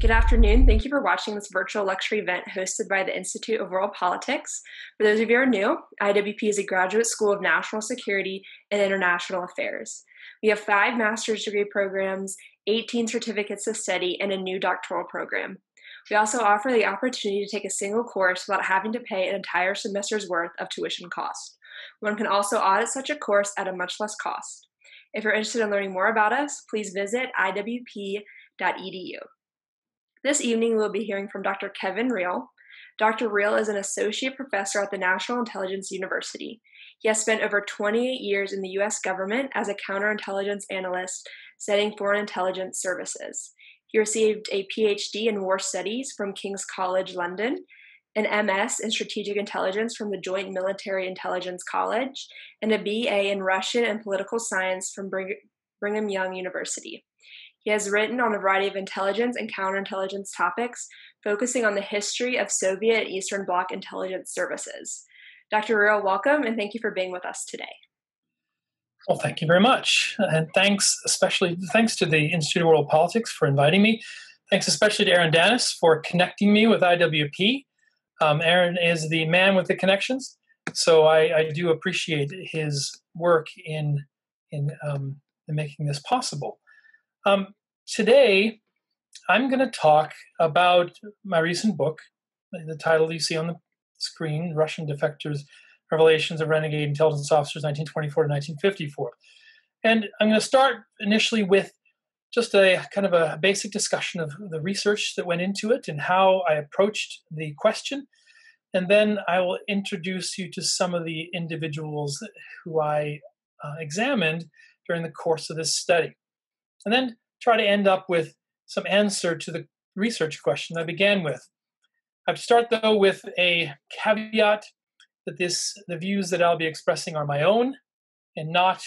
Good afternoon. Thank you for watching this virtual lecture event hosted by the Institute of World Politics. For those of you who are new, IWP is a graduate school of national security and international affairs. We have five master's degree programs, 18 certificates of study, and a new doctoral program. We also offer the opportunity to take a single course without having to pay an entire semester's worth of tuition cost. One can also audit such a course at a much less cost. If you're interested in learning more about us, please visit iwp.edu. This evening, we'll be hearing from Dr. Kevin Riehle. Dr. Riehle is an associate professor at the National Intelligence University. He has spent over 28 years in the US government as a counterintelligence analyst studying foreign intelligence services. He received a PhD in war studies from King's College London, an MS in strategic intelligence from the Joint Military Intelligence College, and a BA in Russian and political science from Brigham Young University. He has written on a variety of intelligence and counterintelligence topics, focusing on the history of Soviet and Eastern Bloc intelligence services. Dr. Riehle, welcome and thank you for being with us today. Well, thank you very much. And thanks, especially thanks to the Institute of World Politics for inviting me. Thanks especially to Aaron Dennis for connecting me with IWP. Um, Aaron is the man with the connections, so I, I do appreciate his work in in, um, in making this possible. Um, today, I'm going to talk about my recent book, the title you see on the screen Russian Defectors Revelations of Renegade Intelligence Officers 1924 to 1954. And I'm going to start initially with just a kind of a basic discussion of the research that went into it and how I approached the question. And then I will introduce you to some of the individuals who I uh, examined during the course of this study and then try to end up with some answer to the research question I began with. I start though with a caveat that this the views that I'll be expressing are my own and not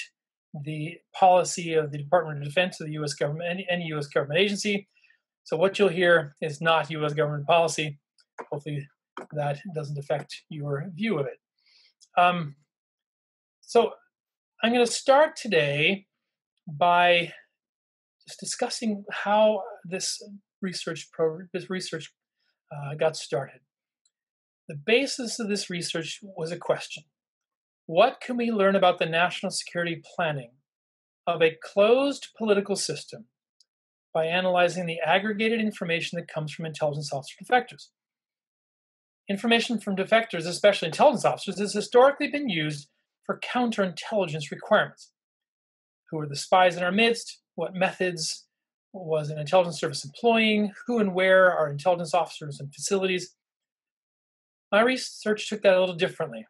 the policy of the Department of Defense of the U.S. government, any, any U.S. government agency. So what you'll hear is not U.S. government policy. Hopefully, that doesn't affect your view of it. Um, so I'm going to start today by discussing how this research program, this research uh, got started. The basis of this research was a question What can we learn about the national security planning of a closed political system by analyzing the aggregated information that comes from intelligence officer defectors? Information from defectors, especially intelligence officers, has historically been used for counterintelligence requirements. Who are the spies in our midst? What methods was an intelligence service employing, who and where are intelligence officers and facilities. My research took that a little differently.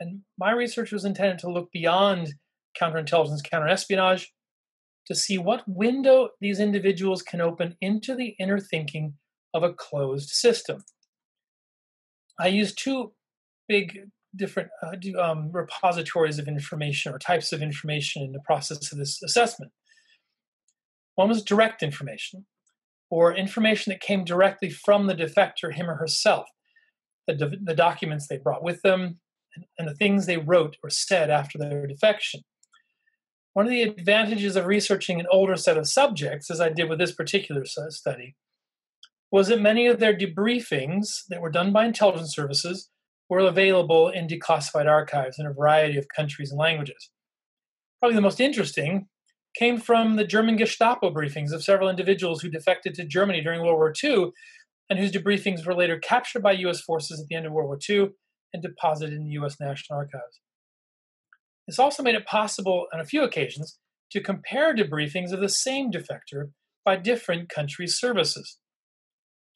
And my research was intended to look beyond counterintelligence, counterespionage, to see what window these individuals can open into the inner thinking of a closed system. I used two big different uh, um, repositories of information or types of information in the process of this assessment. One was direct information, or information that came directly from the defector, him or herself, the, the documents they brought with them, and, and the things they wrote or said after their defection. One of the advantages of researching an older set of subjects, as I did with this particular study, was that many of their debriefings that were done by intelligence services were available in declassified archives in a variety of countries and languages. Probably the most interesting came from the German Gestapo briefings of several individuals who defected to Germany during World War II and whose debriefings were later captured by US forces at the end of World War II and deposited in the US National Archives. This also made it possible on a few occasions to compare debriefings of the same defector by different countries' services.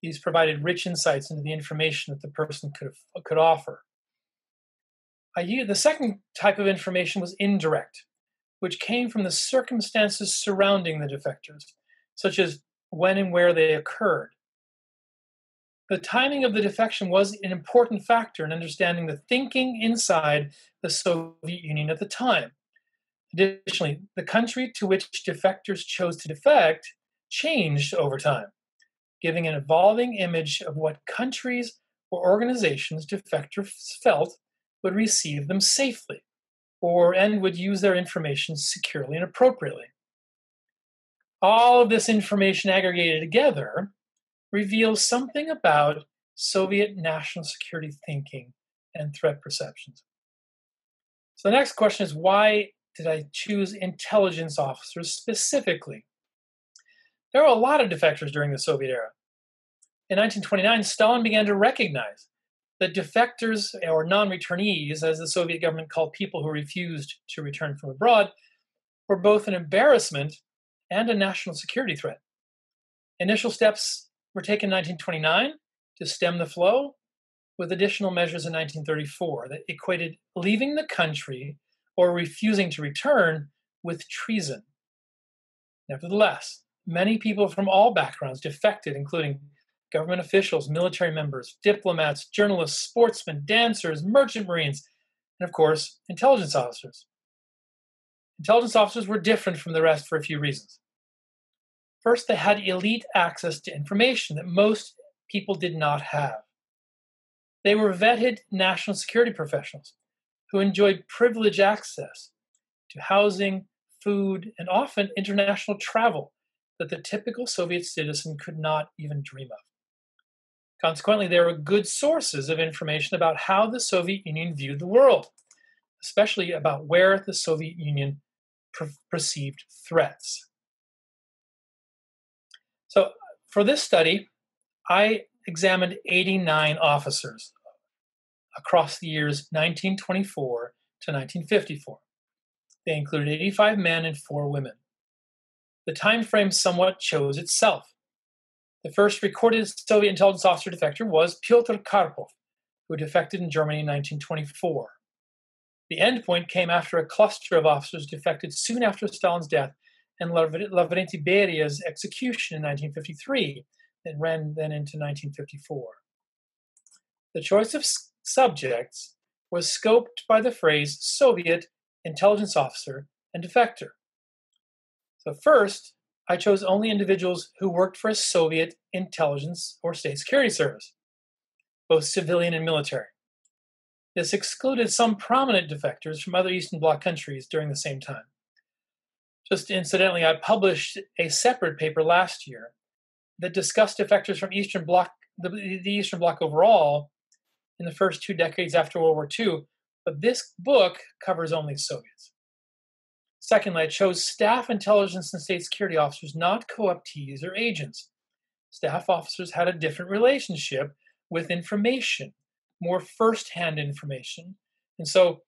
These provided rich insights into the information that the person could, could offer. The second type of information was indirect which came from the circumstances surrounding the defectors, such as when and where they occurred. The timing of the defection was an important factor in understanding the thinking inside the Soviet Union at the time. Additionally, the country to which defectors chose to defect changed over time, giving an evolving image of what countries or organizations defectors felt would receive them safely or and would use their information securely and appropriately. All of this information aggregated together reveals something about Soviet national security thinking and threat perceptions. So the next question is why did I choose intelligence officers specifically? There were a lot of defectors during the Soviet era. In 1929, Stalin began to recognize that defectors or non returnees, as the Soviet government called people who refused to return from abroad, were both an embarrassment and a national security threat. Initial steps were taken in 1929 to stem the flow, with additional measures in 1934 that equated leaving the country or refusing to return with treason. Nevertheless, many people from all backgrounds defected, including government officials, military members, diplomats, journalists, sportsmen, dancers, merchant marines, and of course, intelligence officers. Intelligence officers were different from the rest for a few reasons. First, they had elite access to information that most people did not have. They were vetted national security professionals who enjoyed privileged access to housing, food, and often international travel that the typical Soviet citizen could not even dream of. Consequently, they were good sources of information about how the Soviet Union viewed the world, especially about where the Soviet Union per- perceived threats. So, for this study, I examined 89 officers across the years 1924 to 1954. They included 85 men and 4 women. The time frame somewhat shows itself. The first recorded Soviet intelligence officer defector was Pyotr Karpov, who defected in Germany in 1924. The endpoint came after a cluster of officers defected soon after Stalin's death and Lavrenti Beria's execution in 1953 that ran then into 1954. The choice of subjects was scoped by the phrase Soviet intelligence officer and defector. So, first, I chose only individuals who worked for a Soviet intelligence or state security service, both civilian and military. This excluded some prominent defectors from other Eastern Bloc countries during the same time. Just incidentally, I published a separate paper last year that discussed defectors from Eastern Bloc, the, the Eastern Bloc overall, in the first two decades after World War II, but this book covers only Soviets. Secondly, I chose staff intelligence and state security officers, not co-optees or agents. Staff officers had a different relationship with information, more first-hand information, and so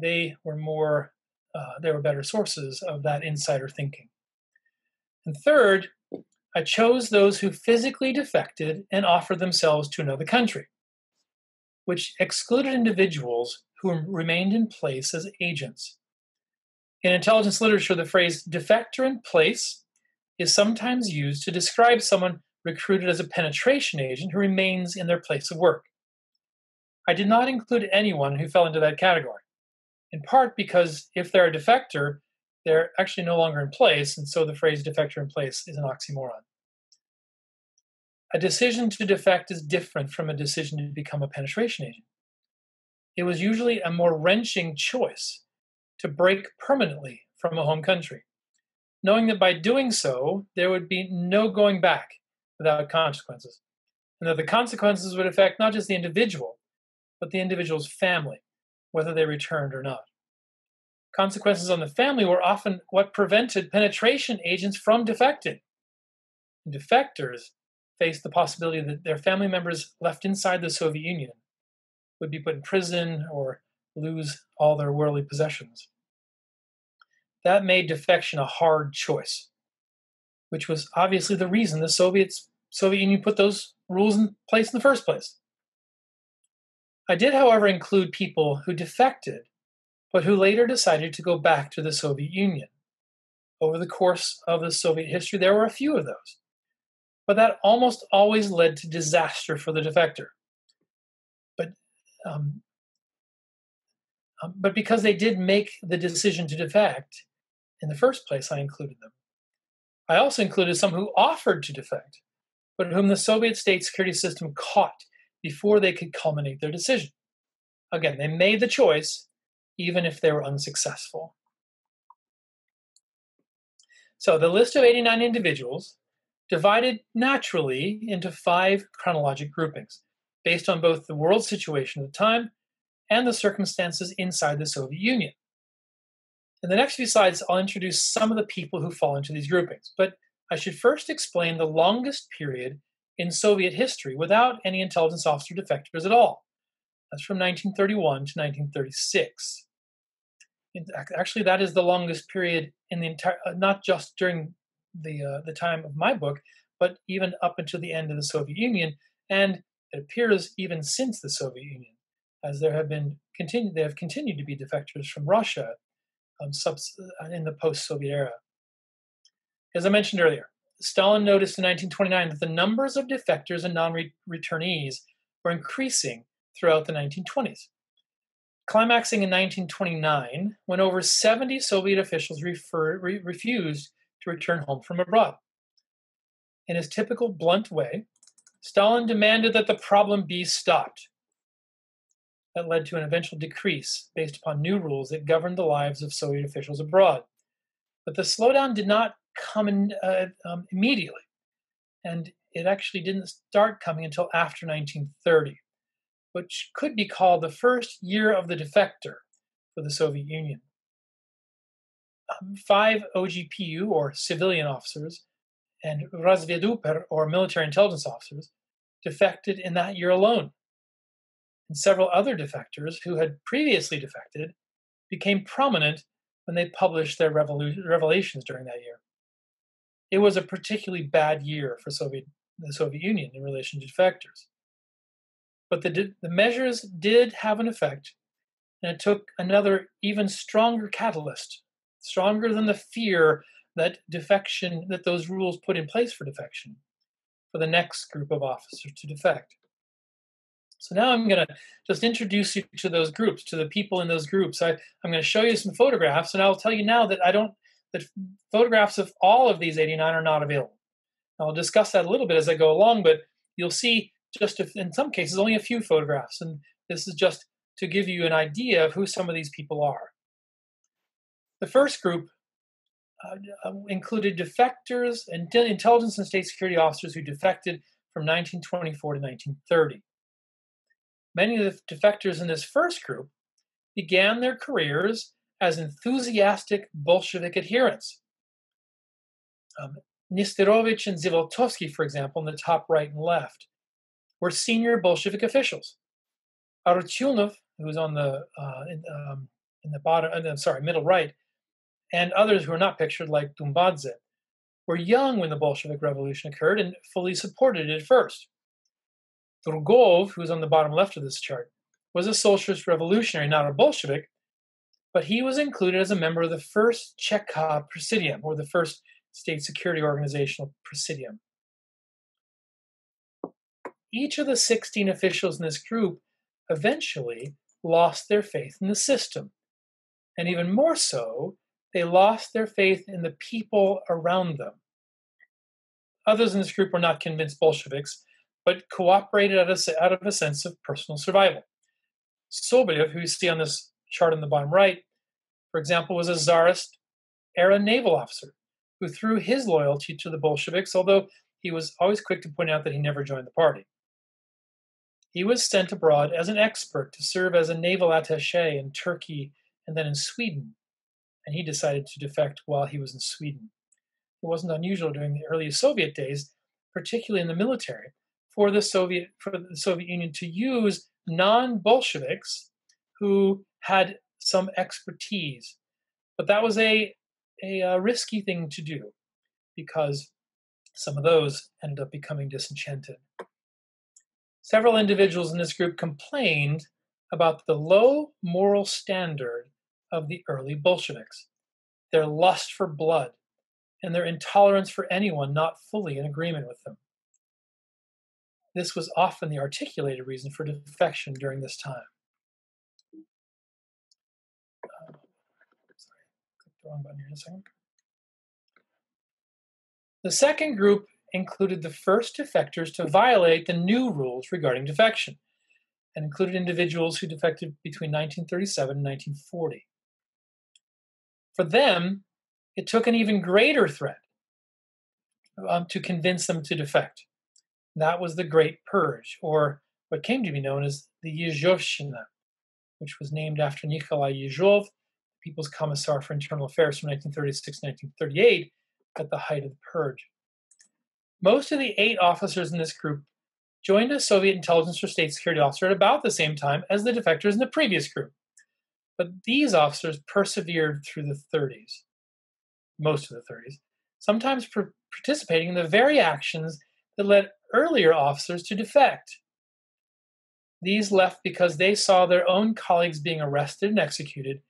they were more, uh, they were better sources of that insider thinking. And third, I chose those who physically defected and offered themselves to another country which excluded individuals who remained in place as agents. In intelligence literature, the phrase defector in place is sometimes used to describe someone recruited as a penetration agent who remains in their place of work. I did not include anyone who fell into that category, in part because if they're a defector, they're actually no longer in place, and so the phrase defector in place is an oxymoron. A decision to defect is different from a decision to become a penetration agent. It was usually a more wrenching choice to break permanently from a home country, knowing that by doing so, there would be no going back without consequences, and that the consequences would affect not just the individual, but the individual's family, whether they returned or not. Consequences on the family were often what prevented penetration agents from defecting. defectors faced the possibility that their family members left inside the Soviet Union would be put in prison or lose all their worldly possessions. That made defection a hard choice, which was obviously the reason the Soviets, Soviet Union put those rules in place in the first place. I did, however, include people who defected, but who later decided to go back to the Soviet Union. Over the course of the Soviet history, there were a few of those but that almost always led to disaster for the defector. But um, um, but because they did make the decision to defect in the first place, I included them. I also included some who offered to defect, but whom the Soviet state security system caught before they could culminate their decision. Again, they made the choice even if they were unsuccessful. So the list of 89 individuals divided naturally into five chronologic groupings based on both the world situation at the time and the circumstances inside the Soviet Union. In the next few slides, I'll introduce some of the people who fall into these groupings, but I should first explain the longest period in Soviet history without any intelligence officer defectors at all. That's from 1931 to 1936. Actually, that is the longest period in the entire, uh, not just during the uh, the time of my book, but even up until the end of the Soviet Union, and it appears even since the Soviet Union, as there have been continued, there have continued to be defectors from Russia um, uh, in the post-Soviet era. As I mentioned earlier, Stalin noticed in 1929 that the numbers of defectors and non-returnees were increasing throughout the 1920s, climaxing in 1929 when over 70 Soviet officials refer, re, refused to return home from abroad. In his typical blunt way, Stalin demanded that the problem be stopped. That led to an eventual decrease based upon new rules that governed the lives of Soviet officials abroad. But the slowdown did not come in, uh, um, immediately, and it actually didn't start coming until after 1930 which could be called the first year of the defector for the Soviet Union. Um, five OGPU, or civilian officers, and Razvedupr, or military intelligence officers, defected in that year alone. And several other defectors who had previously defected became prominent when they published their revelations during that year. It was a particularly bad year for Soviet, the Soviet Union in relation to defectors. But the, the measures did have an effect, and it took another even stronger catalyst, stronger than the fear that defection, that those rules put in place for defection, for the next group of officers to defect. So now I'm going to just introduce you to those groups, to the people in those groups. I, I'm going to show you some photographs, and I'll tell you now that I don't that photographs of all of these 89 are not available. I'll discuss that a little bit as I go along, but you'll see just if, in some cases only a few photographs. And this is just to give you an idea of who some of these people are. The first group uh, uh included defectors and intelligence and state security officers who defected from 1924 to 1930. Many of the defectors in this first group began their careers as enthusiastic Bolshevik adherents. Um, Nesterovich and Zivotofsky, for example, in the top right and left, were senior Bolshevik officials. Arutyunov, who was on the uh, in, um, in, the bottom, uh, sorry, middle right, and others who are not pictured, like Dumbadze, were young when the Bolshevik Revolution occurred and fully supported it at first. Drugov, who's on the bottom left of this chart, was a socialist revolutionary, not a Bolshevik, but he was included as a member of the first Cheka Presidium, or the first state security organizational Presidium each of the 16 officials in this group eventually lost their faith in the system. And even more so, they lost their faith in the people around them. Others in this group were not convinced Bolsheviks, but cooperated out of, out of a sense of personal survival. Sobolev, who you see on this chart on the bottom right, for example, was a Tsarist era naval officer who threw his loyalty to the Bolsheviks, although he was always quick to point out that he never joined the party. He was sent abroad as an expert to serve as a naval attache in Turkey and then in Sweden, and he decided to defect while he was in Sweden. It wasn't unusual during the early Soviet days, particularly in the military, for the Soviet for the Soviet Union to use non-Bolsheviks who had some expertise. But that was a, a, a risky thing to do because some of those ended up becoming disenchanted. Several individuals in this group complained about the low moral standard of the early Bolsheviks, their lust for blood, and their intolerance for anyone not fully in agreement with them. This was often the articulated reason for defection during this time. Uh, the second. The second group included the first defectors to violate the new rules regarding defection and included individuals who defected between 1937 and 1940. For them, it took an even greater threat um, to convince them to defect. That was the Great Purge, or what came to be known as the Yezhovshchina, which was named after Nikolai Yezhov, People's Commissar for Internal Affairs from 1936 to 1938, at the height of the purge. Most of the eight officers in this group joined a Soviet intelligence or state security officer at about the same time as the defectors in the previous group. But these officers persevered through the 30s, most of the 30s, sometimes participating in the very actions that led earlier officers to defect. These left because they saw their own colleagues being arrested and executed,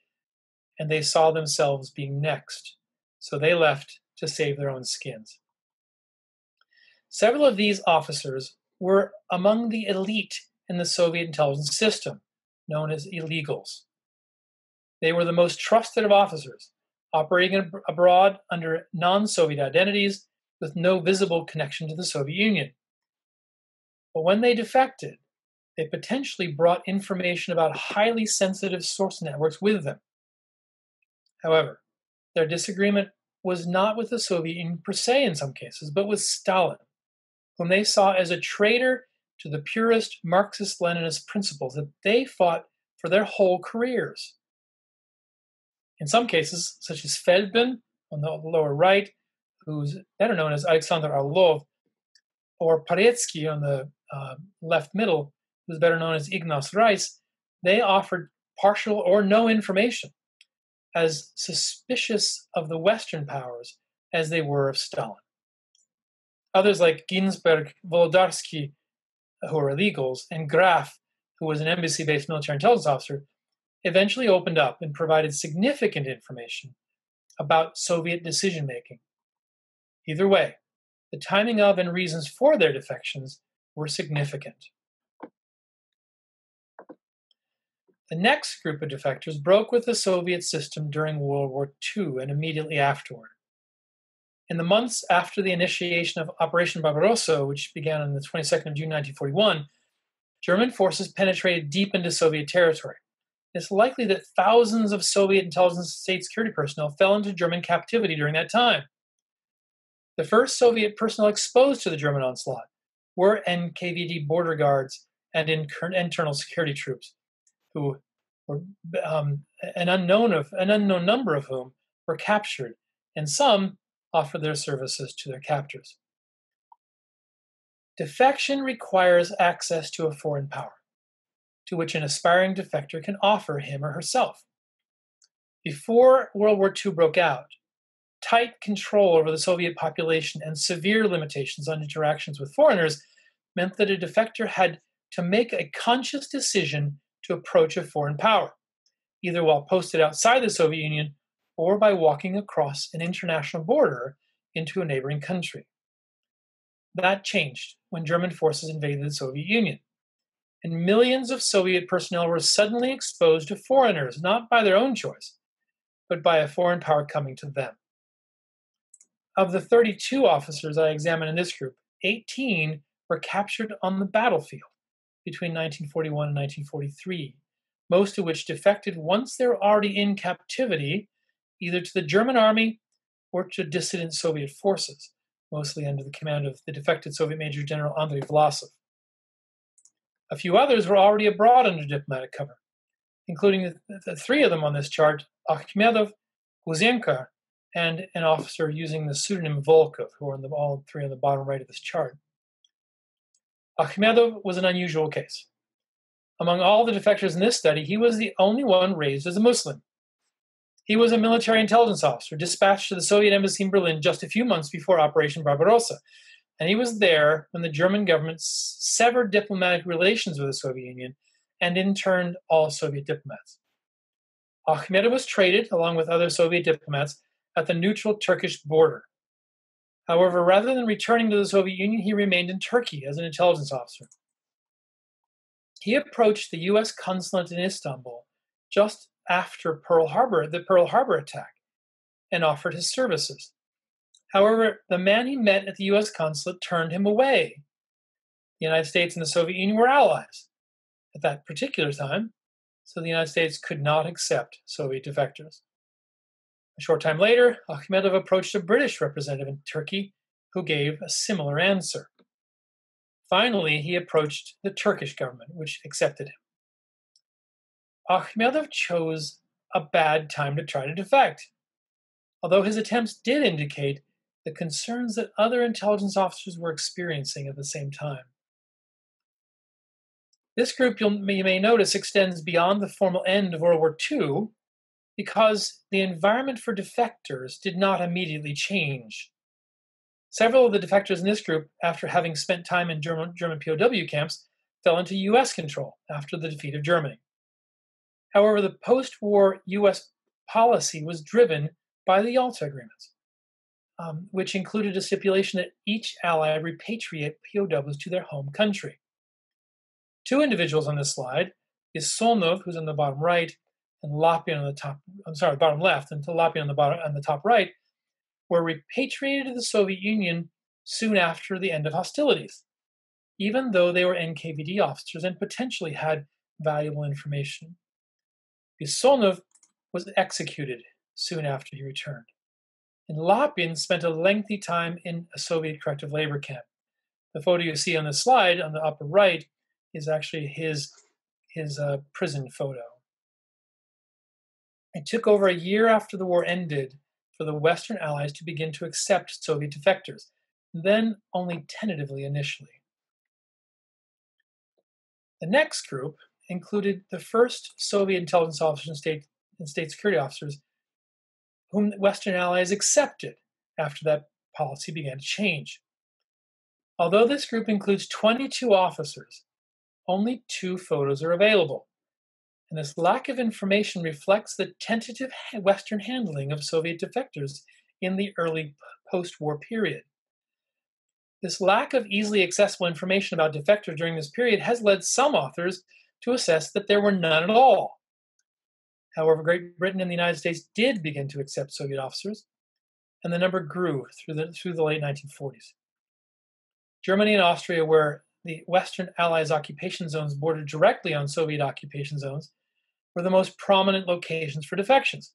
and they saw themselves being next. So they left to save their own skins. Several of these officers were among the elite in the Soviet intelligence system, known as illegals. They were the most trusted of officers, operating abroad under non Soviet identities with no visible connection to the Soviet Union. But when they defected, they potentially brought information about highly sensitive source networks with them. However, their disagreement was not with the Soviet Union per se in some cases, but with Stalin, whom they saw as a traitor to the purest Marxist Leninist principles that they fought for their whole careers. In some cases, such as Feldman on the lower right, who's better known as Alexander Orlov, or Poretsky on the uh, left middle, who's better known as Ignaz Reiss, they offered partial or no information as suspicious of the Western powers as they were of Stalin. Others like Ginsberg, Volodarsky, who were illegals, and Graf, who was an embassy based military intelligence officer, eventually opened up and provided significant information about Soviet decision making. Either way, the timing of and reasons for their defections were significant. The next group of defectors broke with the Soviet system during World War II and immediately afterward. In the months after the initiation of Operation Barbarossa, which began on the 22nd of June 1941, German forces penetrated deep into Soviet territory. It's likely that thousands of Soviet intelligence state security personnel fell into German captivity during that time. The first Soviet personnel exposed to the German onslaught were NKVD border guards and internal security troops, who were um, an unknown of an unknown number of whom were captured, and some offered their services to their captors. Defection requires access to a foreign power, to which an aspiring defector can offer him or herself. Before World War II broke out, tight control over the Soviet population and severe limitations on interactions with foreigners meant that a defector had to make a conscious decision to approach a foreign power, either while posted outside the Soviet Union or by walking across an international border into a neighboring country. That changed when German forces invaded the Soviet Union. And millions of Soviet personnel were suddenly exposed to foreigners, not by their own choice, but by a foreign power coming to them. Of the 32 officers I examined in this group, 18 were captured on the battlefield between 1941 and 1943, most of which defected once they were already in captivity, either to the German army or to dissident Soviet forces, mostly under the command of the defected Soviet Major General Andrei Vlasov. A few others were already abroad under diplomatic cover, including the, the three of them on this chart Akhmedov, Gouzenko, and an officer using the pseudonym Volkov, who are the, all three on the bottom right of this chart. Akhmedov was an unusual case. Among all the defectors in this study, he was the only one raised as a Muslim. He was a military intelligence officer dispatched to the Soviet embassy in Berlin just a few months before Operation Barbarossa, and he was there when the German government severed diplomatic relations with the Soviet Union and interned all Soviet diplomats. Akhmedov was traded, along with other Soviet diplomats, at the neutral Turkish border. However, rather than returning to the Soviet Union, he remained in Turkey as an intelligence officer. He approached the US consulate in Istanbul just after Pearl Harbor, the Pearl Harbor attack, and offered his services. However, the man he met at the US consulate turned him away. The United States and the Soviet Union were allies at that particular time, so the United States could not accept Soviet defectors. A short time later, Akhmedov approached a British representative in Turkey who gave a similar answer. Finally, he approached the Turkish government, which accepted him. Akhmedov chose a bad time to try to defect, although his attempts did indicate the concerns that other intelligence officers were experiencing at the same time. This group, you may notice, extends beyond the formal end of World War II because the environment for defectors did not immediately change. Several of the defectors in this group, after having spent time in German, German POW camps, fell into US control after the defeat of Germany. However, the post war US policy was driven by the Yalta Agreement, um, which included a stipulation that each ally repatriate POWs to their home country. Two individuals on this slide is Solnov, who's on the bottom right, and Lapin on the top, I'm sorry, bottom left, and Lapin on the bottom on the top right, were repatriated to the Soviet Union soon after the end of hostilities, even though they were NKVD officers and potentially had valuable information. Bisonov was executed soon after he returned. And Lapin spent a lengthy time in a Soviet corrective labor camp. The photo you see on the slide on the upper right is actually his, his uh, prison photo. It took over a year after the war ended for the Western Allies to begin to accept Soviet defectors, then only tentatively initially. The next group included the first Soviet intelligence officers and state, and state security officers whom the Western Allies accepted after that policy began to change. Although this group includes 22 officers, only two photos are available and this lack of information reflects the tentative Western handling of Soviet defectors in the early post war period. This lack of easily accessible information about defectors during this period has led some authors to assess that there were none at all. However, Great Britain and the United States did begin to accept Soviet officers, and the number grew through the, through the late 1940s. Germany and Austria, where the Western Allies occupation zones bordered directly on Soviet occupation zones, were the most prominent locations for defections.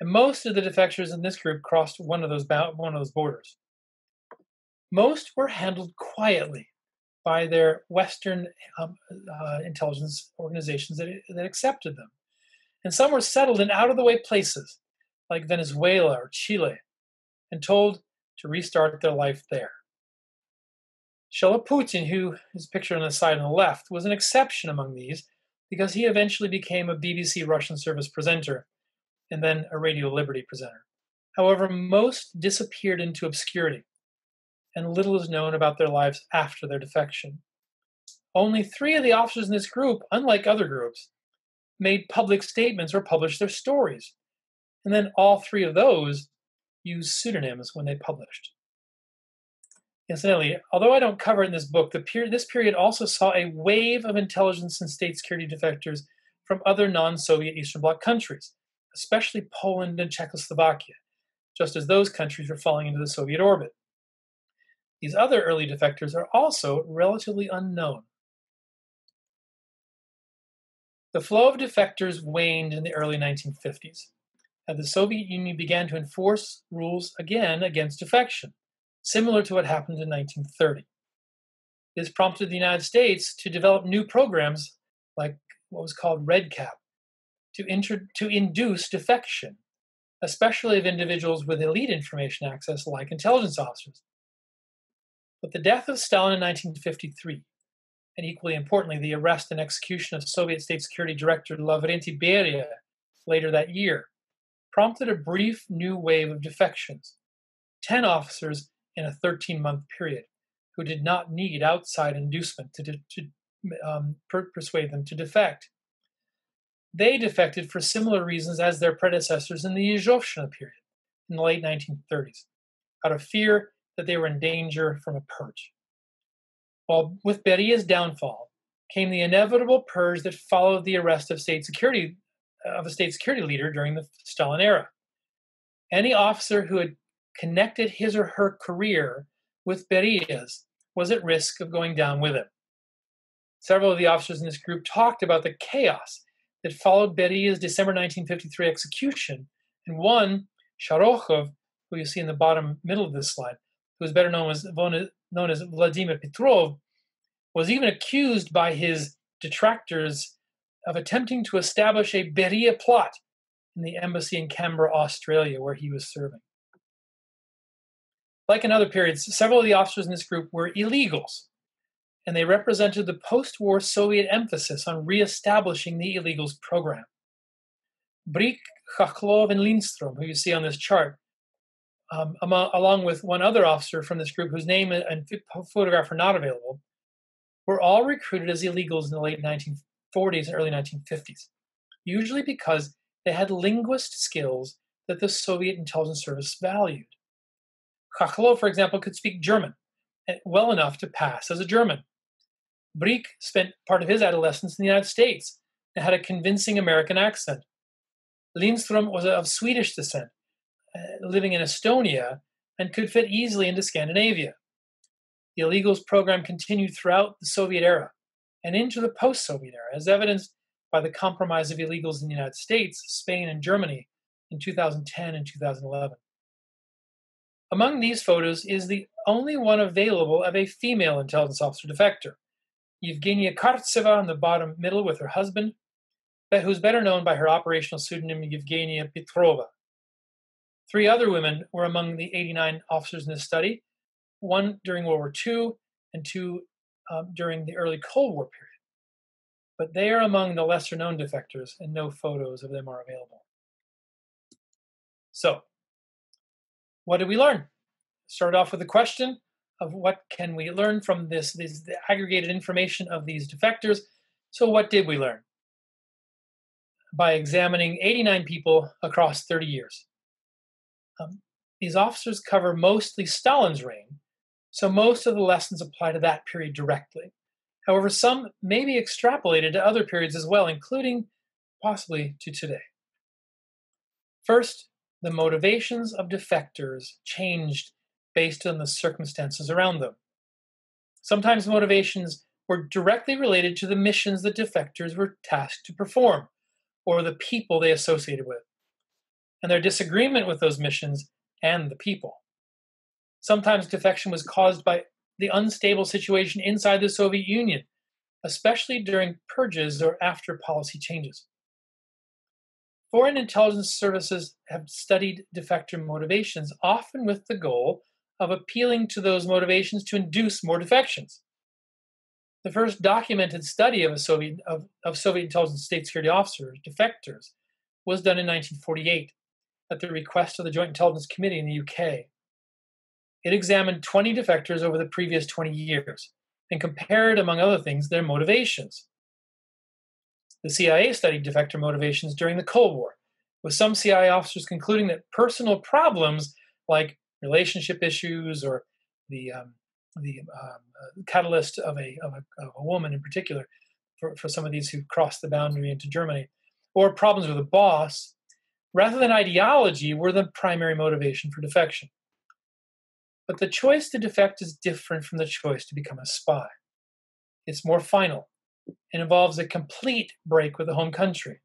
And most of the defectors in this group crossed one of those, one of those borders. Most were handled quietly by their Western um, uh, intelligence organizations that, that accepted them. And some were settled in out of the way places like Venezuela or Chile and told to restart their life there. Shalaputin, who is pictured on the side on the left, was an exception among these because he eventually became a BBC Russian service presenter and then a Radio Liberty presenter. However, most disappeared into obscurity, and little is known about their lives after their defection. Only three of the officers in this group, unlike other groups, made public statements or published their stories. And then all three of those used pseudonyms when they published. Incidentally, although I don't cover in this book, this period also saw a wave of intelligence and state security defectors from other non Soviet Eastern Bloc countries, especially Poland and Czechoslovakia, just as those countries were falling into the Soviet orbit. These other early defectors are also relatively unknown. The flow of defectors waned in the early 1950s, as the Soviet Union began to enforce rules again against defection similar to what happened in 1930. This prompted the United States to develop new programs like what was called REDCap to, inter- to induce defection, especially of individuals with elite information access like intelligence officers. But the death of Stalin in 1953, and equally importantly, the arrest and execution of Soviet State Security Director Lavrentiy Beria later that year, prompted a brief new wave of defections. Ten officers in a 13 month period who did not need outside inducement to, to um, per- persuade them to defect. They defected for similar reasons as their predecessors in the Yezhovshchina period in the late 1930s, out of fear that they were in danger from a purge. While with Beria's downfall came the inevitable purge that followed the arrest of state security of a state security leader during the Stalin era. Any officer who had connected his or her career with Beria's was at risk of going down with him. Several of the officers in this group talked about the chaos that followed Beria's December 1953 execution, and one, Shorokhov, who you see in the bottom middle of this slide, who is better known as, known as Vladimir Petrov, was even accused by his detractors of attempting to establish a Beria plot in the embassy in Canberra, Australia, where he was serving. Like in other periods, several of the officers in this group were illegals, and they represented the post war Soviet emphasis on re-establishing the illegals program. Brik, Khokhlov, and Lindstrom, who you see on this chart, um, among, along with one other officer from this group whose name and photograph are not available, were all recruited as illegals in the late 1940s and early 1950s, usually because they had linguist skills that the Soviet intelligence service valued. Khokhlov, for example, could speak German eh, well enough to pass as a German. Brik spent part of his adolescence in the United States and had a convincing American accent. Lindstrom was of Swedish descent, uh, living in Estonia, and could fit easily into Scandinavia. The illegals program continued throughout the Soviet era and into the post Soviet era, as evidenced by the compromise of illegals in the United States, Spain, and Germany in 2010 and 2011. Among these photos is the only one available of a female intelligence officer defector, Evgenia Kartseva in the bottom middle with her husband, but who's better known by her operational pseudonym Evgenia Petrova. Three other women were among the 89 officers in this study, one during World War II and two um, during the early Cold War period. But they are among the lesser known defectors, and no photos of them are available. So, what did we learn? Start off with a question of what can we learn from this, this the aggregated information of these defectors. So, what did we learn? By examining 89 people across 30 years. Um, these officers cover mostly Stalin's reign, so most of the lessons apply to that period directly. However, some may be extrapolated to other periods as well, including possibly to today. First, the motivations of defectors changed based on the circumstances around them. Sometimes motivations were directly related to the missions that defectors were tasked to perform or the people they associated with, and their disagreement with those missions and the people. Sometimes defection was caused by the unstable situation inside the Soviet Union, especially during purges or after policy changes. Foreign intelligence services have studied defector motivations, often with the goal of appealing to those motivations to induce more defections. The first documented study of, a Soviet, of, of Soviet intelligence state security officers, defectors, was done in 1948 at the request of the Joint Intelligence Committee in the UK. It examined 20 defectors over the previous 20 years and compared, among other things, their motivations. The CIA studied defector motivations during the Cold War, with some CIA officers concluding that personal problems like relationship issues or the um, the um, uh, catalyst of a, of a, of a woman in particular for, for some of these who crossed the boundary into Germany, or problems with a boss, rather than ideology, were the primary motivation for defection. But the choice to defect is different from the choice to become a spy. It's more final and involves a complete break with the home country.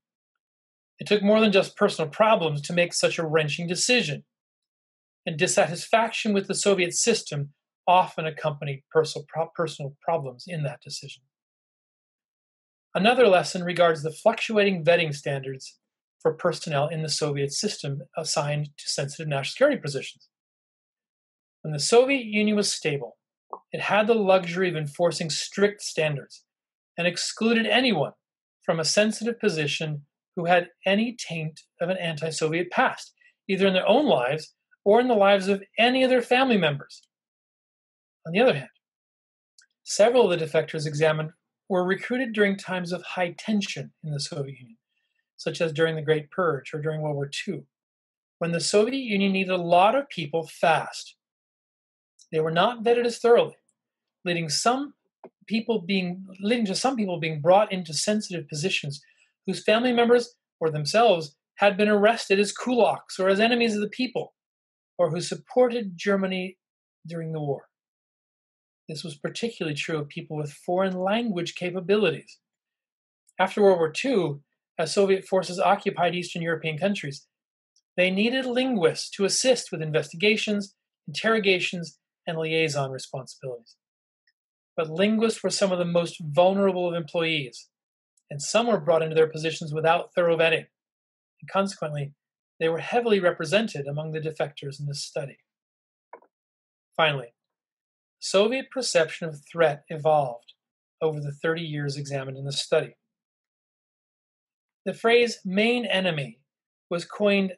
It took more than just personal problems to make such a wrenching decision. And dissatisfaction with the Soviet system often accompanied personal, problems in that decision. Another lesson regards the fluctuating vetting standards for personnel in the Soviet system assigned to sensitive national security positions. When the Soviet Union was stable, it had the luxury of enforcing strict standards and excluded anyone from a sensitive position who had any taint of an anti Soviet past, either in their own lives or in the lives of any of their family members. On the other hand, several of the defectors examined were recruited during times of high tension in the Soviet Union, such as during the Great Purge or during World War II, when the Soviet Union needed a lot of people fast they were not vetted as thoroughly, leading some people being leading to some people being brought into sensitive positions whose family members or themselves had been arrested as kulaks or as enemies of the people, or who supported Germany during the war. This was particularly true of people with foreign language capabilities. After World War II, as Soviet forces occupied Eastern European countries, they needed linguists to assist with investigations, interrogations, and liaison responsibilities. But linguists were some of the most vulnerable of employees, and some were brought into their positions without thorough vetting. And consequently, they were heavily represented among the defectors in this study. Finally, Soviet perception of threat evolved over the 30 years examined in the study. The phrase main enemy was coined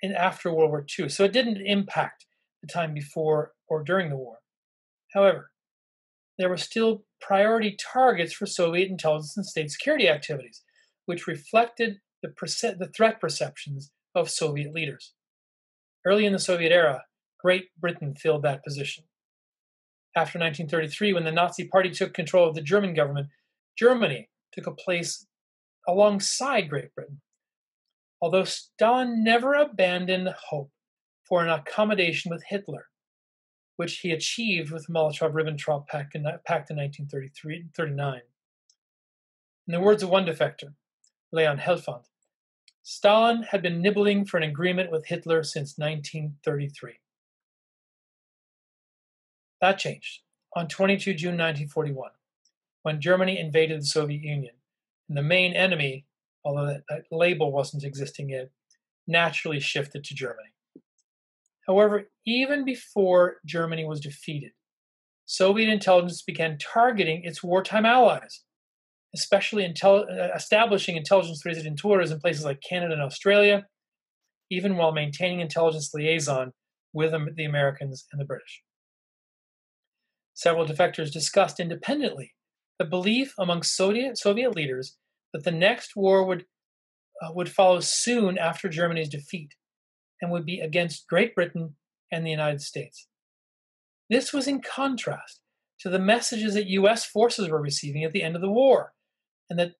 in after World War II, so it didn't impact the time before or during the war. However, there were still priority targets for Soviet intelligence and state security activities, which reflected the, perce- the threat perceptions of Soviet leaders. Early in the Soviet era, Great Britain filled that position. After 1933, when the Nazi Party took control of the German government, Germany took a place alongside Great Britain. Although Stalin never abandoned hope for an accommodation with Hitler, which he achieved with Molotov-Ribbentrop Pact in, Pact in 1939. In the words of one defector, Leon Helfand, Stalin had been nibbling for an agreement with Hitler since 1933. That changed on 22 June 1941, when Germany invaded the Soviet Union, and the main enemy, although that label wasn't existing yet, naturally shifted to Germany. However, even before Germany was defeated, Soviet intelligence began targeting its wartime allies, especially intel- uh, establishing intelligence residenturas in places like Canada and Australia, even while maintaining intelligence liaison with the Americans and the British. Several defectors discussed independently the belief among Soviet, Soviet leaders that the next war would, uh, would follow soon after Germany's defeat and would be against Great Britain and the United States. This was in contrast to the messages that US forces were receiving at the end of the war, and that,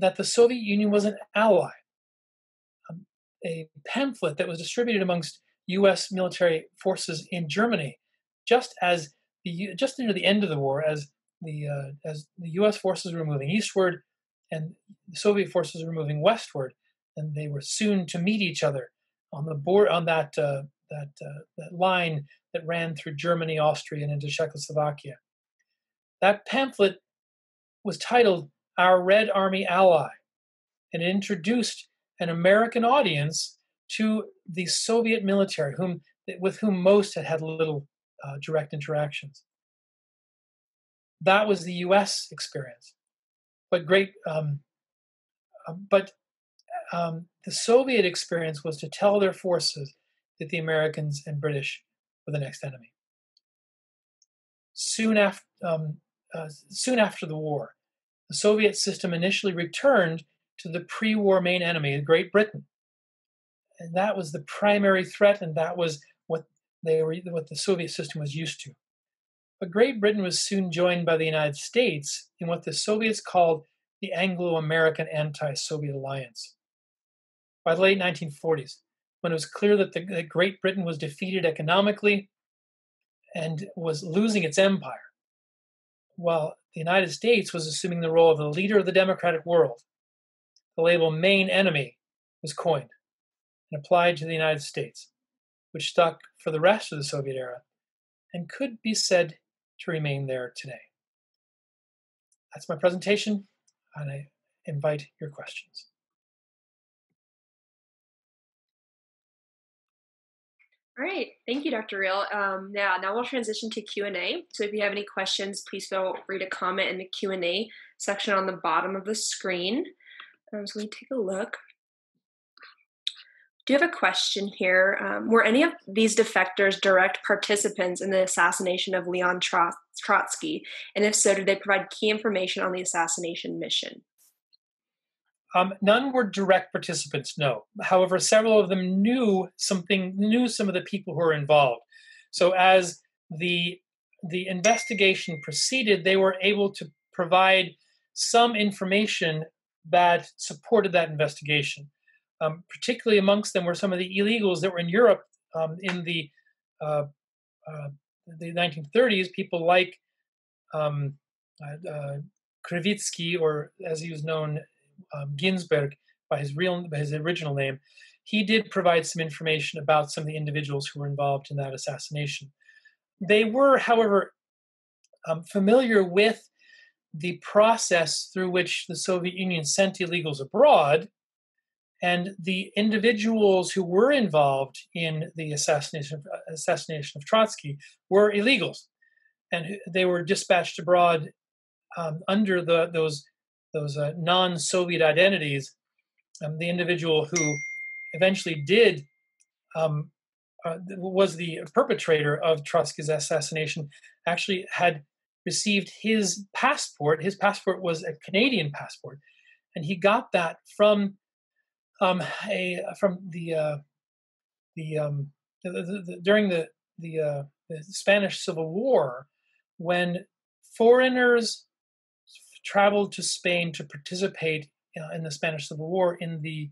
that the Soviet Union was an ally. Um, a pamphlet that was distributed amongst US military forces in Germany, just as the, just near the end of the war, as the, uh, as the US forces were moving eastward and the Soviet forces were moving westward, and they were soon to meet each other on the board on that uh, that uh, that line that ran through Germany, Austria, and into Czechoslovakia. That pamphlet was titled "Our Red Army Ally," and it introduced an American audience to the Soviet military, whom with whom most had had little uh, direct interactions. That was the U.S. experience, but great. Um, uh, but um, the Soviet experience was to tell their forces that the Americans and British were the next enemy. Soon after, um, uh, soon after the war, the Soviet system initially returned to the pre-war main enemy, Great Britain, and that was the primary threat, and that was what they were, what the Soviet system was used to. But Great Britain was soon joined by the United States in what the Soviets called the Anglo-American Anti-Soviet Alliance by the late 1940s, when it was clear that, the, that Great Britain was defeated economically and was losing its empire, while the United States was assuming the role of the leader of the democratic world. The label main enemy was coined and applied to the United States, which stuck for the rest of the Soviet era and could be said to remain there today. That's my presentation, and I invite your questions. All right, thank you, Dr. Riehle. Um, now we'll transition to Q&A. So if you have any questions, please feel free to comment in the Q&A section on the bottom of the screen. Um, so me take a look. Do you have a question here? Um, were any of these defectors direct participants in the assassination of Leon Trotsky? And if so, did they provide key information on the assassination mission? Um, none were direct participants, no. However, several of them knew something, knew some of the people who were involved. So as the the investigation proceeded, they were able to provide some information that supported that investigation. Um, particularly amongst them were some of the illegals that were in Europe um, in the uh, uh, the 1930s. People like um, uh, uh Krivitsky, or as he was known um, Ginsberg by his real by his original name, he did provide some information about some of the individuals who were involved in that assassination. they were, however, um, familiar with the process through which the Soviet Union sent illegals abroad, and the individuals who were involved in the assassination of, assassination of Trotsky were illegals, and they were dispatched abroad um, under the, those those uh, non-Soviet identities. Um, the individual who eventually did um, uh, was the perpetrator of Trotsky's assassination actually had received his passport. His passport was a Canadian passport, and he got that from um, a from the uh, the, um, the, the, the, during the the, uh, the Spanish Civil War when foreigners traveled to Spain to participate uh, in the Spanish Civil War in the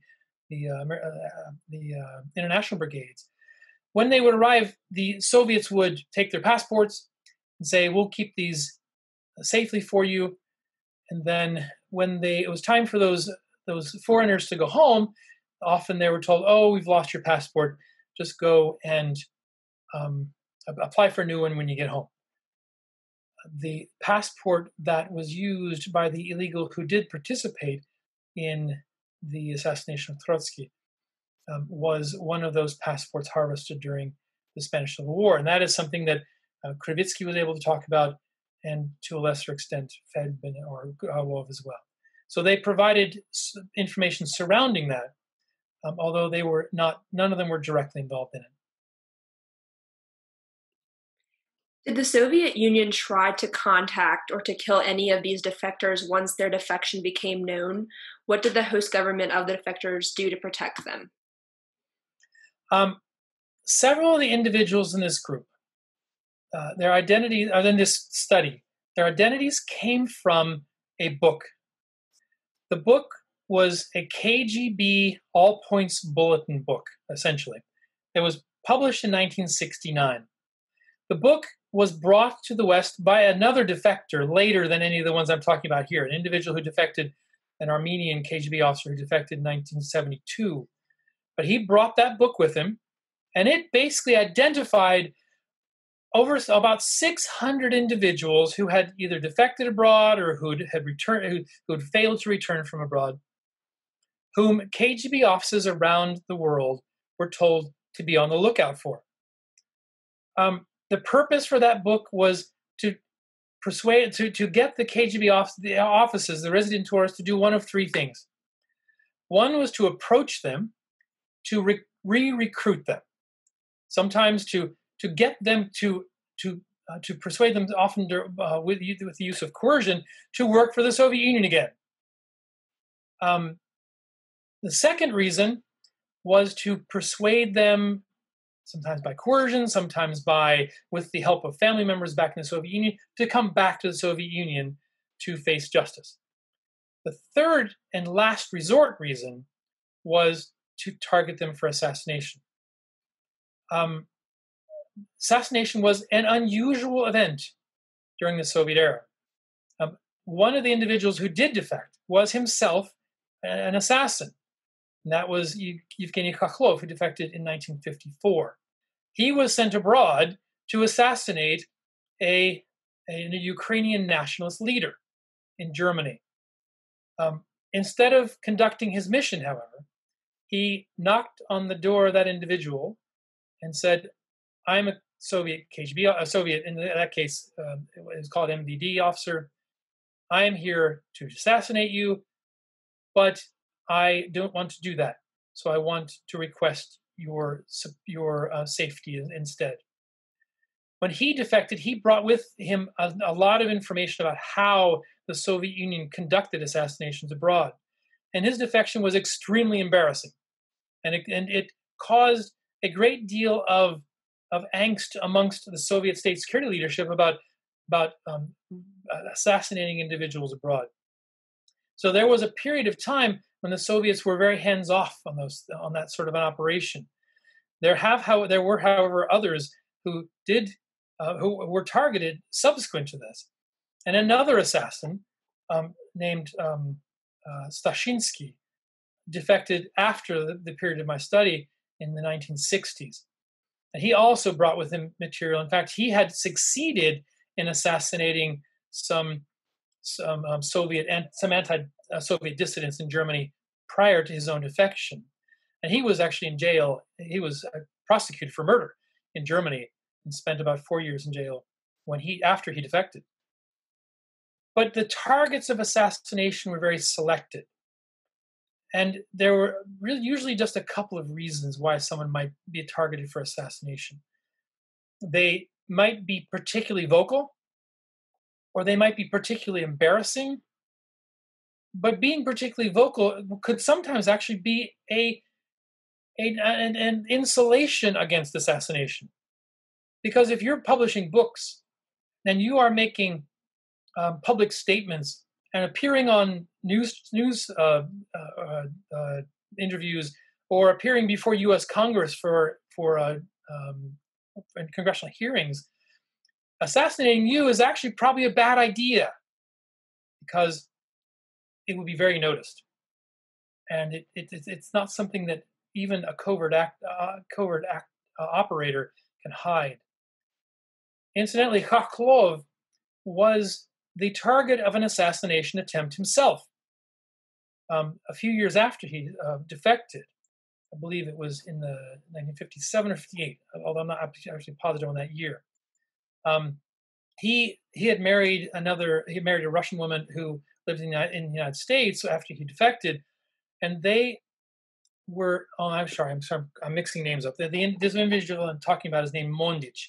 the uh, uh, the uh, international brigades. When they would arrive, the Soviets would take their passports and say, "We'll keep these safely for you." And then, when they it was time for those those foreigners to go home, often they were told, "Oh, we've lost your passport. Just go and um, apply for a new one when you get home." The passport that was used by the illegal who did participate in the assassination of Trotsky um, was one of those passports harvested during the Spanish Civil War. And that is something that uh, Krivitsky was able to talk about, and to a lesser extent, Feldman or Gawov as well. So they provided information surrounding that, um, although they were not, none of them were directly involved in it. Did the Soviet Union try to contact or to kill any of these defectors once their defection became known? What did the host government of the defectors do to protect them? Um, several of the individuals in this group, uh, their identity, or uh, in this study, their identities came from a book. The book was a KGB all points bulletin book, essentially. It was published in 1969. The book was brought to the West by another defector later than any of the ones I'm talking about here, an individual who defected, an Armenian KGB officer who defected in 1972. But he brought that book with him, and it basically identified over about 600 individuals who had either defected abroad or who had returned, who had failed to return from abroad, whom KGB offices around the world were told to be on the lookout for. Um, the purpose for that book was to persuade to, to get the KGB off, the offices, the residenturas, to do one of three things. One was to approach them, to re recruit them, sometimes to to get them to to uh, to persuade them, often uh, with with the use of coercion, to work for the Soviet Union again. Um, the second reason was to persuade them sometimes by coercion, sometimes by with the help of family members back in the Soviet Union, to come back to the Soviet Union to face justice. The third and last resort reason was to target them for assassination. Um, assassination was an unusual event during the Soviet era. Um, one of the individuals who did defect was himself an assassin. And that was Yevgeny Khokhlov, who defected in 1954. He was sent abroad to assassinate a, a, Ukrainian nationalist leader in Germany. Um, instead of conducting his mission, however, he knocked on the door of that individual and said, I'm a Soviet KGB, a Soviet, in that case, uh, it was called MVD officer. I am here to assassinate you, but I don't want to do that. So I want to request your your uh, safety instead. When he defected, he brought with him a, a lot of information about how the Soviet Union conducted assassinations abroad, and his defection was extremely embarrassing, and it, and it caused a great deal of of angst amongst the Soviet state security leadership about about um, assassinating individuals abroad. So there was a period of time when the Soviets were very hands off on those on that sort of an operation. There have how there were, however, others who did uh, who were targeted subsequent to this, and another assassin um, named um, uh, Stashinsky defected after the, the, period of my study in the 1960s. And he also brought with him material. In fact, he had succeeded in assassinating some some um, Soviet and some anti-Soviet dissidents in Germany prior to his own defection, and he was actually in jail. He was uh, prosecuted for murder in Germany and spent about four years in jail when he after he defected. But the targets of assassination were very selected. And there were really usually just a couple of reasons why someone might be targeted for assassination. They might be particularly vocal, or they might be particularly embarrassing. But being particularly vocal could sometimes actually be a, a an, an insulation against assassination. Because if you're publishing books and you are making um, public statements and appearing on news news uh, uh, uh, interviews or appearing before U.S. Congress for for uh, um, congressional hearings, assassinating you is actually probably a bad idea because it would be very noticed, and it, it it's not something that even a covert act uh, covert act operator can hide. Incidentally, Khokhlov was the target of an assassination attempt himself. Um, a few years after he uh, defected, I believe it was in the 1957 or 58, although I'm not actually positive on that year. Um, he he had married another. He married a Russian woman who lived in the, in the United States after he defected, and they were. Oh, I'm sorry. I'm sorry. I'm mixing names up. The, the this individual I'm talking about is named Mondich,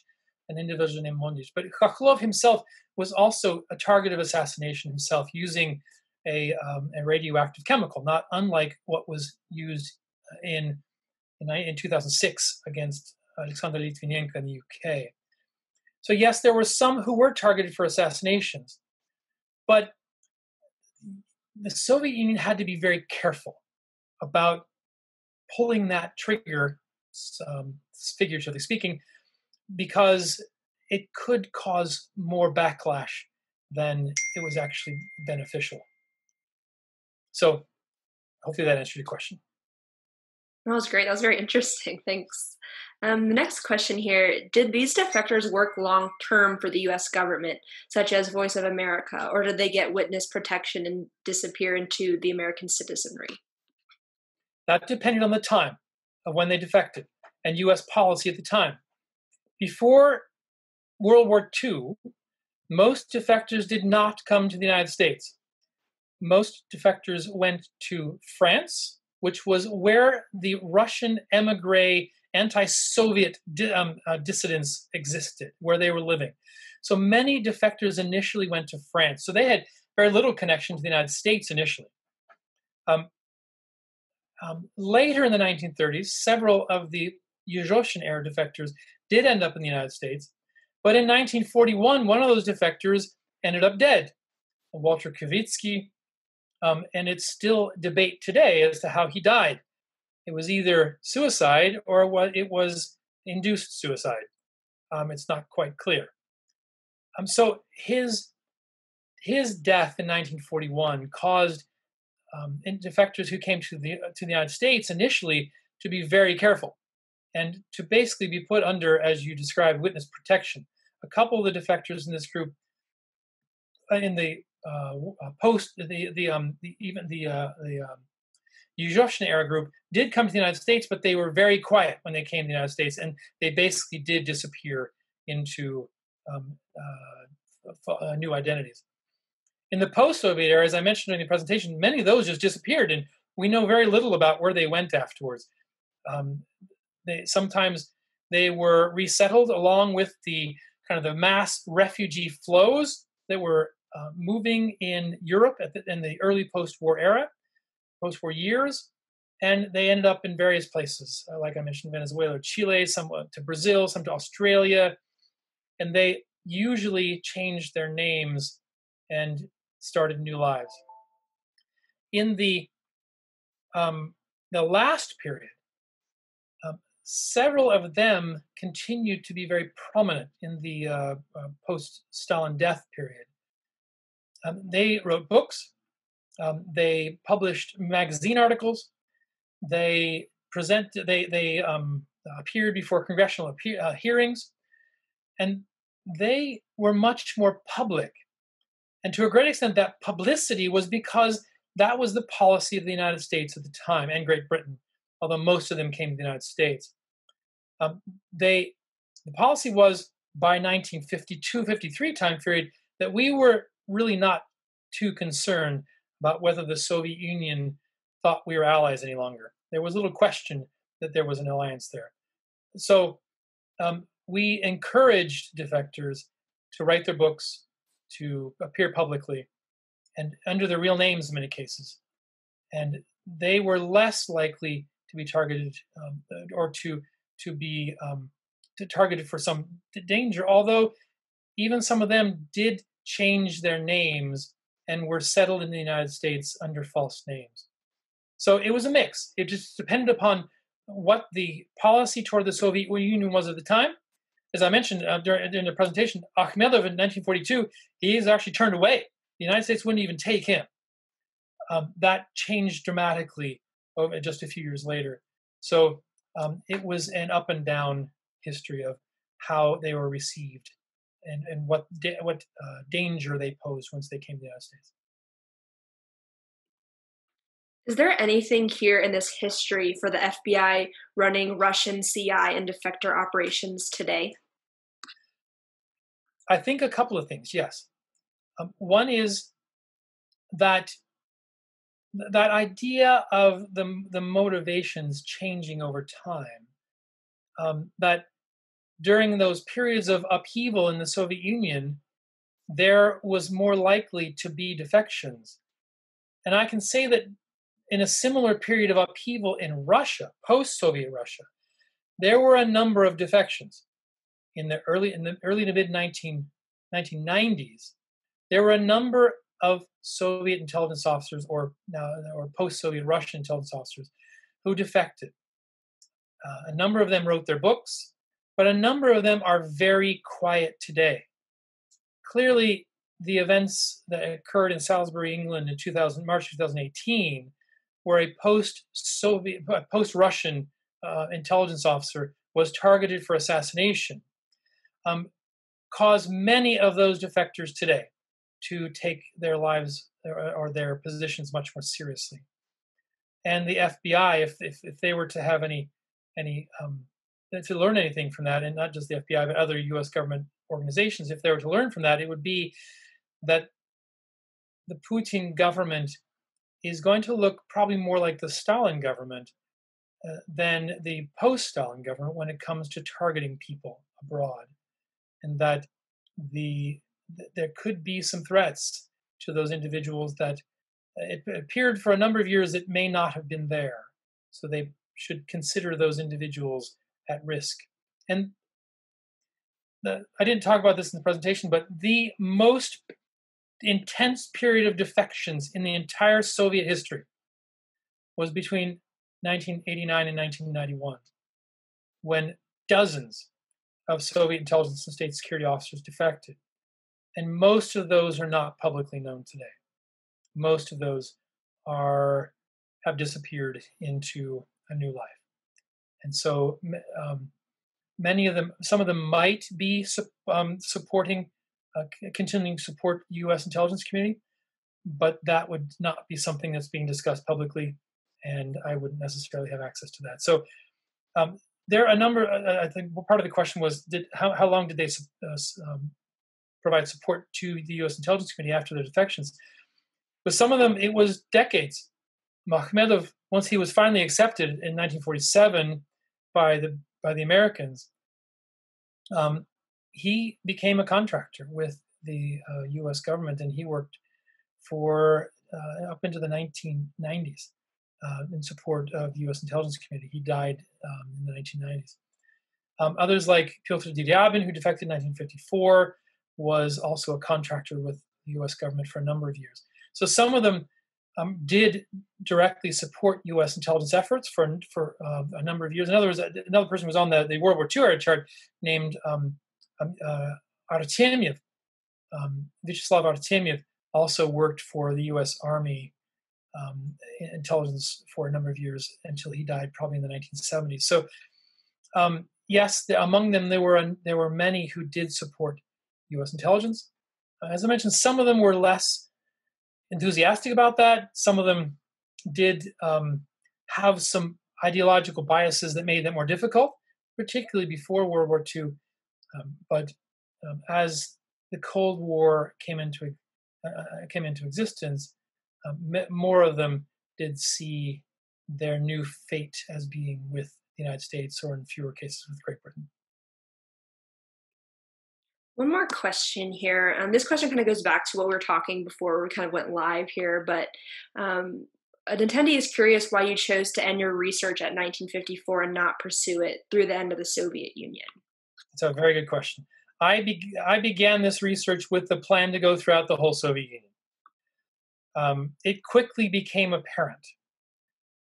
an individual named Mondich. But Khokhlov himself was also a target of assassination himself using a, um, a radioactive chemical, not unlike what was used uh, in, in, in 2006 against Alexander Litvinenko in the UK. So, yes, there were some who were targeted for assassinations, but the Soviet Union had to be very careful about pulling that trigger, um, figuratively speaking, because it could cause more backlash than it was actually beneficial. So hopefully that answered your question. That was great. That was very interesting. Thanks. Um, the next question here Did these defectors work long term for the US government, such as Voice of America, or did they get witness protection and disappear into the American citizenry? That depended on the time of when they defected and US policy at the time. Before World War II, most defectors did not come to the United States. Most defectors went to France, which was where the Russian emigre anti Soviet um, uh, dissidents existed, where they were living. So many defectors initially went to France. So they had very little connection to the United States initially. Um, um, later in the 1930s, several of the Yezhovshchina era defectors did end up in the United States, but in 1941, one of those defectors ended up dead, Walter Krivitsky, um, and it's still debate today as to how he died. It was either suicide or what it was induced suicide. Um, it's not quite clear. Um, so his his death in 1941 caused um, defectors who came to the to the United States initially to be very careful and to basically be put under, as you described, witness protection a couple of the defectors in this group uh, in the uh, uh, post the the um the, even the uh, the um, Yezhovshchina era group did come to the United States, but they were very quiet when they came to the United States, and they basically did disappear into um, uh, uh, new identities. In the post-Soviet era, as I mentioned in the presentation, many of those just disappeared, and we know very little about where they went afterwards. Um, they sometimes they were resettled along with the kind of the mass refugee flows that were uh, moving in Europe the, in the early post-war era, post-war years, and they ended up in various places, uh, like I mentioned, Venezuela, Chile, some to Brazil, some to Australia, and they usually changed their names and started new lives. In the um, the last period, several of them continued to be very prominent in the uh, uh, post Stalin death period. Um, they wrote books, um, they published magazine articles, they present they they um, appeared before congressional appear, uh, hearings, and they were much more public. And to a great extent, that publicity was because that was the policy of the United States at the time and Great Britain, although most of them came to the United States. Um, they, the policy was by 1952-53 time period that we were really not too concerned about whether the Soviet Union thought we were allies any longer. There was little question that there was an alliance there. So um, we encouraged defectors to write their books, to appear publicly, and under their real names in many cases. And they were less likely to be targeted um, or to to be um, to targeted for some danger. Although even some of them did change their names and were settled in the United States under false names. So it was a mix. It just depended upon what the policy toward the Soviet Union was at the time. As I mentioned uh, during, during the presentation, Akhmedov in 1942, he is actually turned away. The United States wouldn't even take him. Um, that changed dramatically over just a few years later. So um, it was an up and down history of how they were received and, and what da- what uh, danger they posed once they came to the United States. Is there anything here in this history for the FBI running Russian CI and defector operations today? I think a couple of things, yes. Um, one is that that idea of the, the motivations changing over time. Um, that during those periods of upheaval in the Soviet Union, there was more likely to be defections. And I can say that in a similar period of upheaval in Russia, post Soviet Russia, there were a number of defections. In the early, in the early to mid 1990s, there were a number of Soviet intelligence officers or uh, or post-Soviet Russian intelligence officers who defected. Uh, a number of them wrote their books, but a number of them are very quiet today. Clearly, the events that occurred in Salisbury, England in 2000, March 2018, where a post-Soviet, post-Russian uh, intelligence officer was targeted for assassination, um, caused many of those defectors today to take their lives or, their positions much more seriously. And the FBI, if, if, if they were to have any any um, to learn anything from that, and not just the FBI but other U.S. government organizations, if they were to learn from that, it would be that the Putin government is going to look probably more like the Stalin government uh, than the post-Stalin government when it comes to targeting people abroad, and that the there could be some threats to those individuals that uh, it appeared for a number of years it may not have been there. So they should consider those individuals at risk. And the, I didn't talk about this in the presentation, but the most intense period of defections in the entire Soviet history was between 1989 and 1991, when dozens of Soviet intelligence and state security officers defected. And most of those are not publicly known today. Most of those are have disappeared into a new life. And so um, many of them, some of them might be um, supporting, uh, continuing support U.S. intelligence community, but that would not be something that's being discussed publicly, and I wouldn't necessarily have access to that. So um, there are a number. Uh, I think part of the question was, did how, how long did they uh, um, provide support to the U.S. intelligence community after their defections. With some of them, it was decades. Akhmedov, once he was finally accepted in 1947 by the by the Americans, um, he became a contractor with the uh, U.S. government, and he worked for uh, up into the 1990s uh, in support of the U.S. intelligence community. He died um, in the 1990s. Um, others like Pyotr Deriabin, who defected in 1954, was also a contractor with the U.S. government for a number of years. So some of them um, did directly support U.S. intelligence efforts for for uh, a number of years. In other words, another person was on the, the World War II era chart named um, um, uh, Artemyev. Um, Vyacheslav Artemyev also worked for the U.S. Army um, intelligence for a number of years until he died, probably in the 1970s. So um, yes, the, among them there were there were many who did support U.S. intelligence. Uh, as I mentioned, some of them were less enthusiastic about that. Some of them did um, have some ideological biases that made that more difficult, particularly before World War II. Um, but um, as the Cold War came into uh, uh came into existence, uh, more of them did see their new fate as being with the United States or in fewer cases with Great Britain. One more question here. Um, this question kind of goes back to what we were talking before we kind of went live here, but um, an attendee is curious why you chose to end your research at 1954 and not pursue it through the end of the Soviet Union. It's a very good question. I, be- I began this research with the plan to go throughout the whole Soviet Union. Um, it quickly became apparent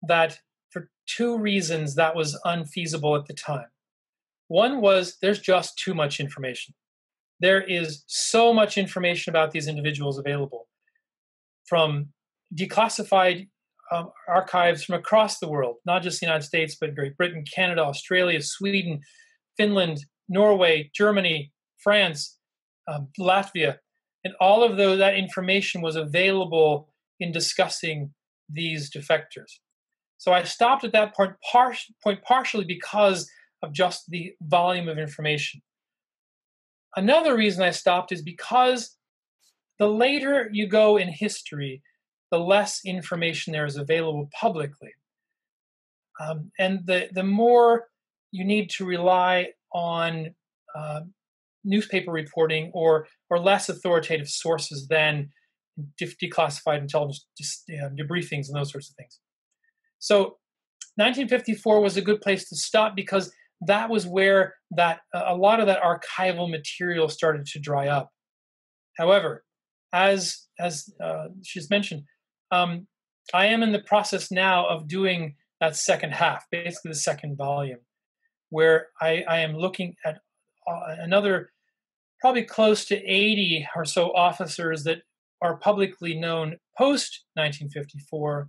that for two reasons that was unfeasible at the time. One was there's just too much information. There is so much information about these individuals available from declassified um, archives from across the world, not just the United States, but Great Britain, Canada, Australia, Sweden, Finland, Norway, Germany, France, um, Latvia, and all of those that information was available in discussing these defectors. So I stopped at that point, par- point partially because of just the volume of information. Another reason I stopped is because the later you go in history, the less information there is available publicly. Um, and the, the more you need to rely on uh, newspaper reporting or, or less authoritative sources than de- declassified intelligence uh, debriefings and those sorts of things. So 1954 was a good place to stop because that was where that a lot of that archival material started to dry up. However, as as uh, she's mentioned, um, I am in the process now of doing that second half, basically the second volume, where I, I am looking at uh, another probably close to 80 or so officers that are publicly known post 1954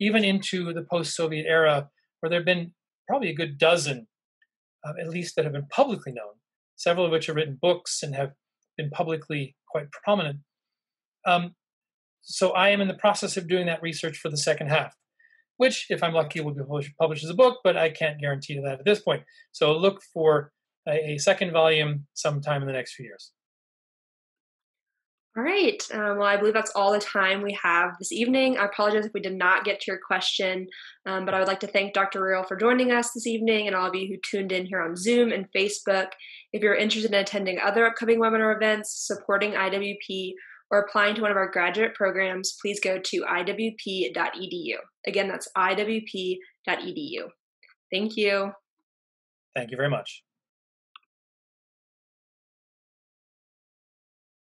even into the post Soviet era, where there have been probably a good dozen, uh, at least, that have been publicly known, several of which have written books and have been publicly quite prominent. Um, so I am in the process of doing that research for the second half, which, if I'm lucky, will be published, published as a book, but I can't guarantee that at this point. So look for a, a second volume sometime in the next few years. All right. Um, well, I believe that's all the time we have this evening. I apologize if we did not get to your question, um, but I would like to thank Dr. Riehle for joining us this evening and all of you who tuned in here on Zoom and Facebook. If you're interested in attending other upcoming webinar events, supporting IWP, or applying to one of our graduate programs, please go to iwp.edu. Again, that's iwp.edu. Thank you. Thank you very much.